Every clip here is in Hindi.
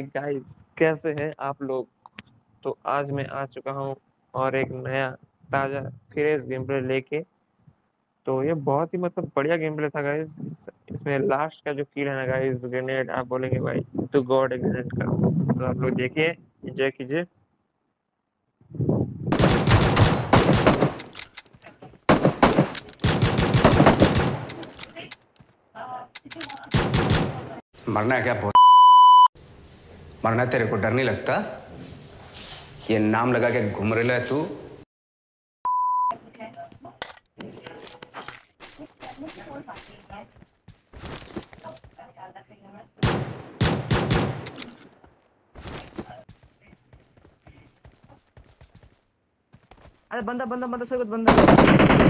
हाय गाइस कैसे हैं आप लोग? तो आज मैं आ चुका हूँ और एक नया ताज़ा फ्रेश गेम प्ले लेके। तो ये बहुत ही मतलब बढ़िया गेम प्ले था गाइस इसमें लास्ट का जो किल है ना गाइस ग्रेनेड आप बोलेंगे भाई तो गॉड ग्रेनेड का। तो आप लोग देखिए एंजॉय कीजिए। मरना है क्या? बहुत मरना तेरे को डर नहीं लगता? ये नाम लगा के घूम रहा है तू। अरे बंदा बंदा बंदा सही बंदा।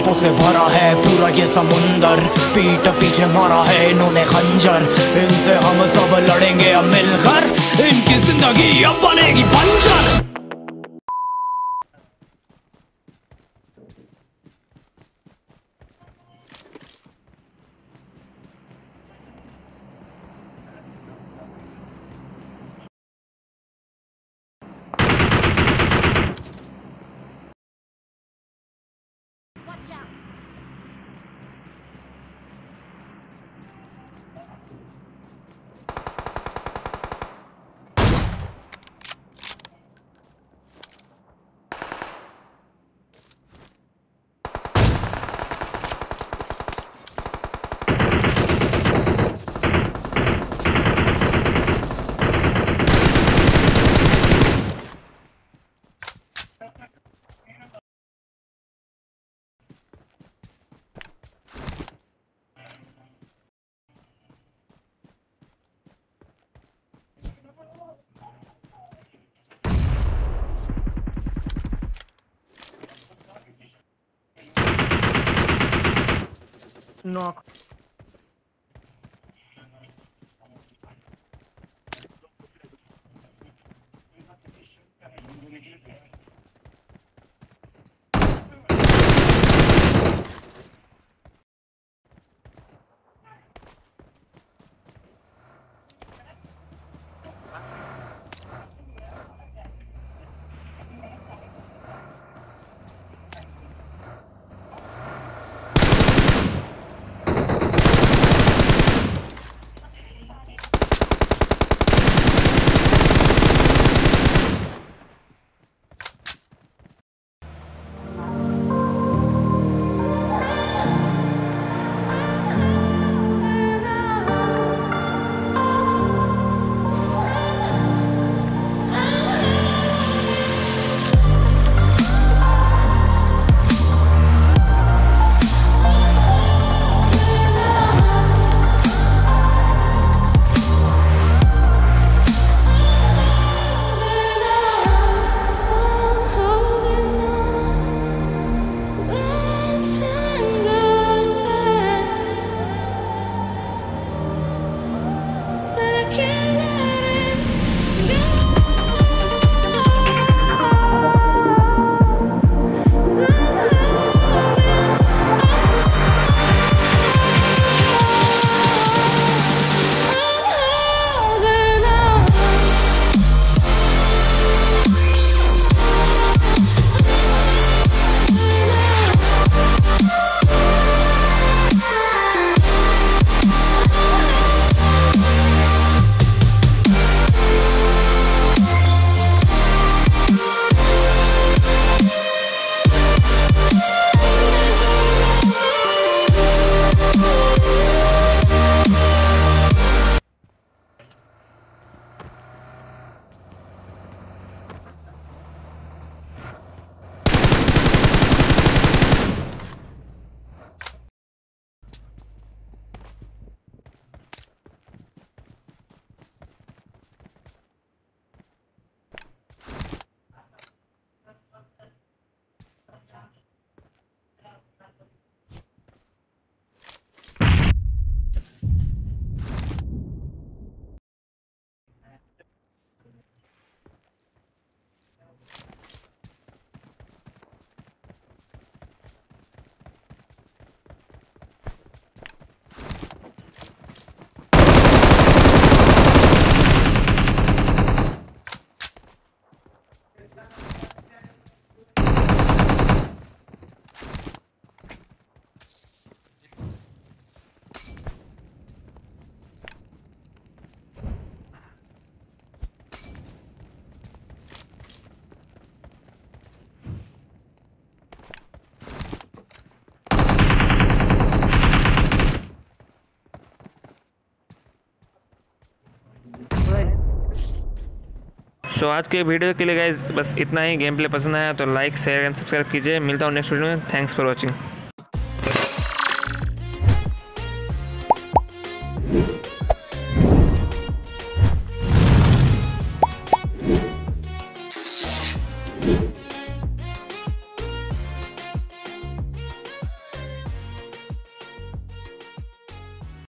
से भरा है पूरा ये समुंदर। पीठ पीछे मारा है इन्होंने खंजर। इनसे हम सब लड़ेंगे अब मिलकर। इनकी ज़िंदगी अब बनेगी बंजर। ног. सो आज के वीडियो के लिए गाइज़ बस इतना ही। गेम प्ले पसंद आया तो लाइक शेयर एंड सब्सक्राइब कीजिए। मिलता हूँ नेक्स्ट वीडियो में। Thanks for watching